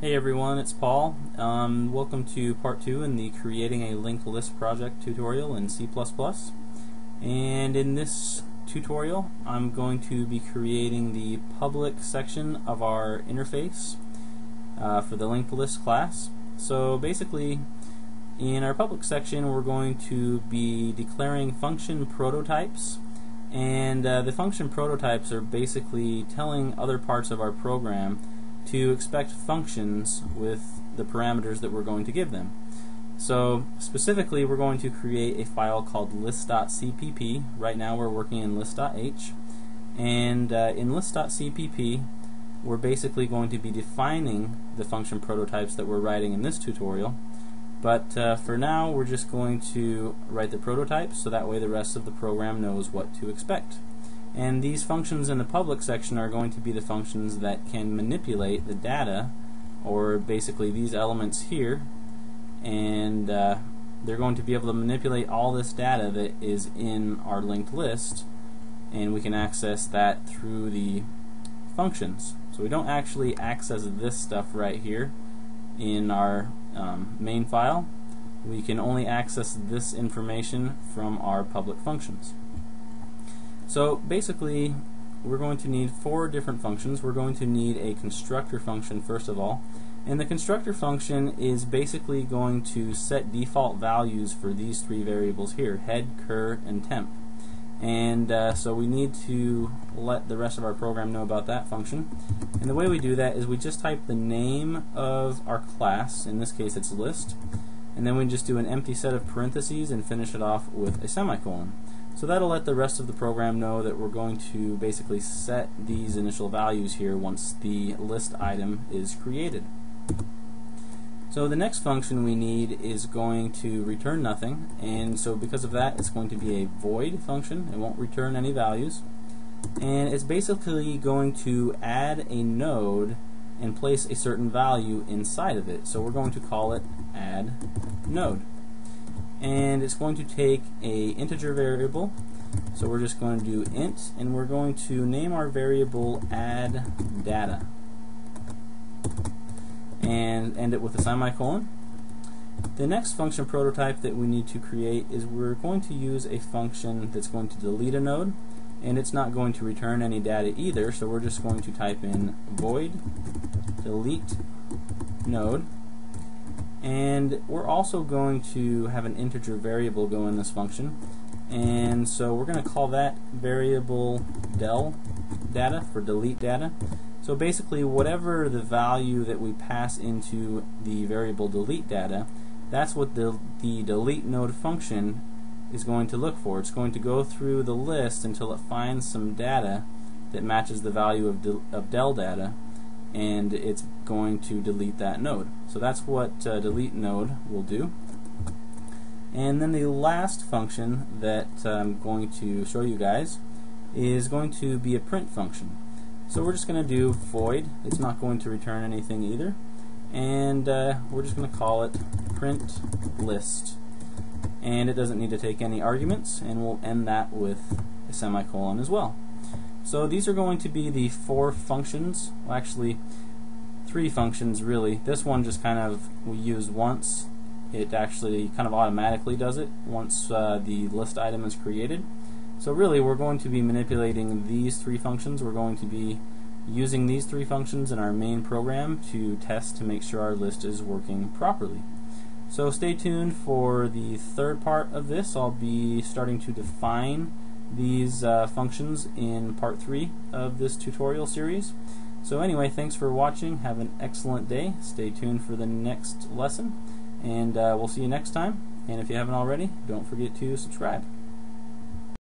Hey everyone, it's Paul. Um, welcome to part two in the creating a linked list project tutorial in C++. And in this tutorial, I'm going to be creating the public section of our interface uh, for the linked list class. So basically, in our public section, we're going to be declaring function prototypes and uh, the function prototypes are basically telling other parts of our program to expect functions with the parameters that we're going to give them. So specifically we're going to create a file called list.cpp. Right now we're working in list.h and uh, in list.cpp we're basically going to be defining the function prototypes that we're writing in this tutorial but uh, for now, we're just going to write the prototype so that way the rest of the program knows what to expect. And these functions in the public section are going to be the functions that can manipulate the data, or basically these elements here, and uh, they're going to be able to manipulate all this data that is in our linked list, and we can access that through the functions. So we don't actually access this stuff right here in our um, main file, we can only access this information from our public functions. So basically, we're going to need four different functions. We're going to need a constructor function first of all. And the constructor function is basically going to set default values for these three variables here, head, cur, and temp. And uh, so we need to let the rest of our program know about that function. And the way we do that is we just type the name of our class, in this case it's list, and then we just do an empty set of parentheses and finish it off with a semicolon. So that'll let the rest of the program know that we're going to basically set these initial values here once the list item is created. So the next function we need is going to return nothing and so because of that it's going to be a void function. It won't return any values and it's basically going to add a node and place a certain value inside of it. So we're going to call it add node and it's going to take a integer variable. So we're just going to do int and we're going to name our variable add data. And end it with a semicolon. The next function prototype that we need to create is we're going to use a function that's going to delete a node and it's not going to return any data either so we're just going to type in void delete node and we're also going to have an integer variable go in this function. And so we're going to call that variable del data for delete data. So basically whatever the value that we pass into the variable delete data, that's what the, the delete node function is going to look for. It's going to go through the list until it finds some data that matches the value of, de, of del data and it's going to delete that node. So that's what uh, delete node will do. And then the last function that I'm going to show you guys is going to be a print function. So we're just going to do void. It's not going to return anything either. And uh, we're just going to call it print list. And it doesn't need to take any arguments, and we'll end that with a semicolon as well. So these are going to be the four functions, well actually three functions really. This one just kind of we use once. It actually kind of automatically does it once uh, the list item is created. So really we're going to be manipulating these three functions. We're going to be using these three functions in our main program to test to make sure our list is working properly. So stay tuned for the third part of this. I'll be starting to define these uh, functions in part three of this tutorial series. So anyway, thanks for watching. Have an excellent day. Stay tuned for the next lesson. And uh, we'll see you next time. And if you haven't already, don't forget to subscribe.